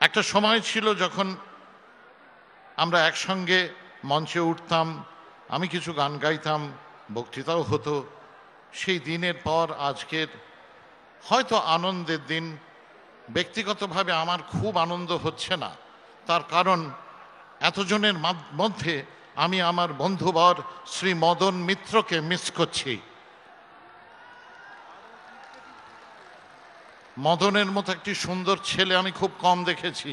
একটা সময় ছিল যখন আমরা একসঙ্গে মঞ্চে উঠতাম, আমি কিছু গান গাইতাম, বক্তৃতাও হতো। সেই দিনের পর আজকের হয়তো আনন্দের দিন, ব্যক্তিগতভাবে আমার খুব আনন্দ হচ্ছে না। তার কারণ এতজনের মধ্যে আমি আমার বন্ধুবর শ্রী মদন মিত্রকে মিস করছি। মদনের মতো একটি সুন্দর ছেলে আমি খুব কম দেখেছি।